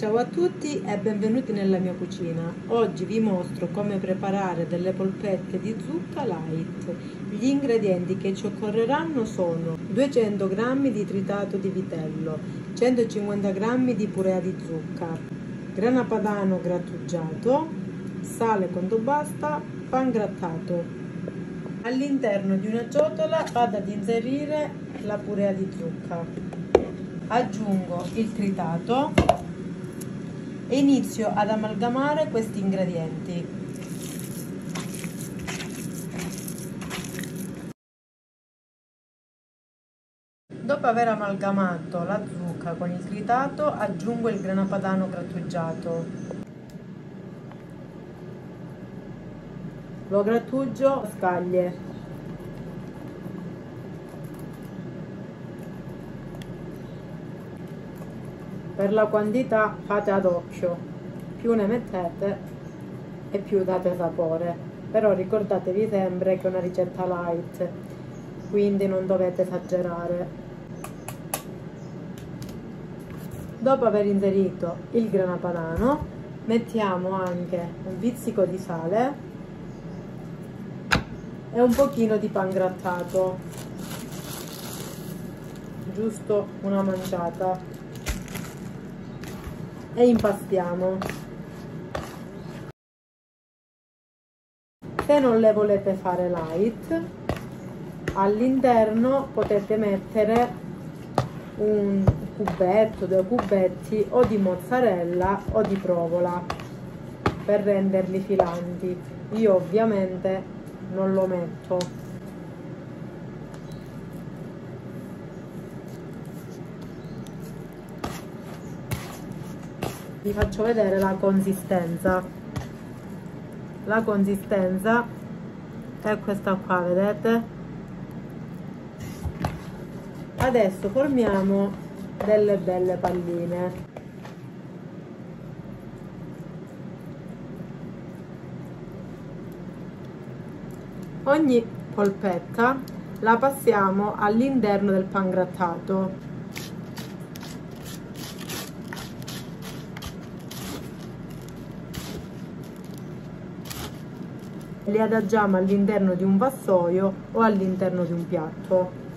Ciao a tutti e benvenuti nella mia cucina. Oggi vi mostro come preparare delle polpette di zucca light. Gli ingredienti che ci occorreranno sono 200 g di tritato di vitello, 150 g di purea di zucca, grana padano grattugiato, sale quanto basta, pan grattato. All'interno di una ciotola vado ad inserire la purea di zucca. Aggiungo il tritato e inizio ad amalgamare questi ingredienti. Dopo aver amalgamato la zucca con il tritato aggiungo il grana padano grattugiato. Lo grattugio a scaglie. Per la quantità fate ad occhio più ne mettete e più date sapore. Però ricordatevi sempre che è una ricetta light quindi non dovete esagerare. Dopo aver inserito il grana padano mettiamo anche un pizzico di sale e un pochino di pan grattato. Giusto una manciata e impastiamo. Se non le volete fare light, all'interno potete mettere un cubetto, due cubetti o di mozzarella o di provola per renderli filanti. Io ovviamente non lo metto vi faccio vedere la consistenza. La consistenza è questa qua vedete? Adesso formiamo delle belle palline. Ogni polpetta la passiamo all'interno del pan grattato li adagiamo all'interno di un vassoio o all'interno di un piatto.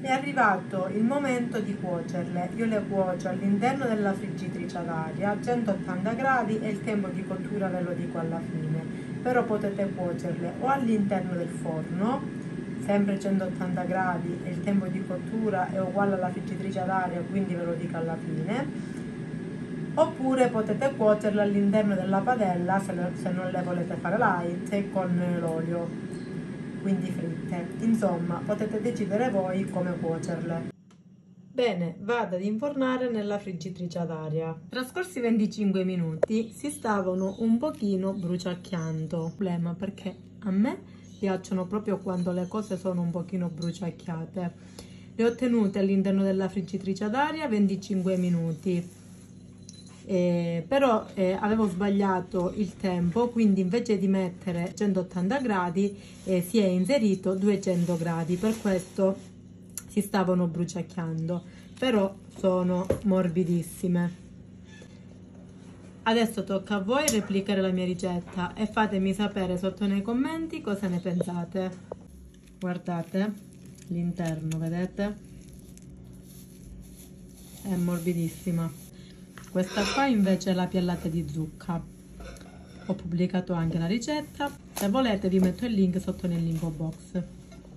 È arrivato il momento di cuocerle. Io le cuocio all'interno della friggitrice ad aria a 180 gradi e il tempo di cottura ve lo dico alla fine. Però potete cuocerle o all'interno del forno, sempre 180 gradi e il tempo di cottura è uguale alla friggitrice ad aria, quindi ve lo dico alla fine oppure potete cuocerle all'interno della padella se, le, se, non le volete fare light con l'olio quindi fritte insomma potete decidere voi come cuocerle Bene, vado ad infornare nella friggitrice ad aria. Trascorsi 25 minuti si stavano un pochino bruciacchiando. Problema perché a me piacciono proprio quando le cose sono un pochino bruciacchiate. Le ho tenute all'interno della friggitrice ad aria 25 minuti eh, però eh, avevo sbagliato il tempo quindi invece di mettere 180 gradi eh, si è inserito 200 gradi. Per questo si stavano bruciacchiando però sono morbidissime. Adesso tocca a voi replicare la mia ricetta e fatemi sapere sotto nei commenti cosa ne pensate. Guardate l'interno vedete? È morbidissima questa qua invece è la piallata di zucca. Ho pubblicato anche la ricetta. Se volete vi metto il link sotto nell'info box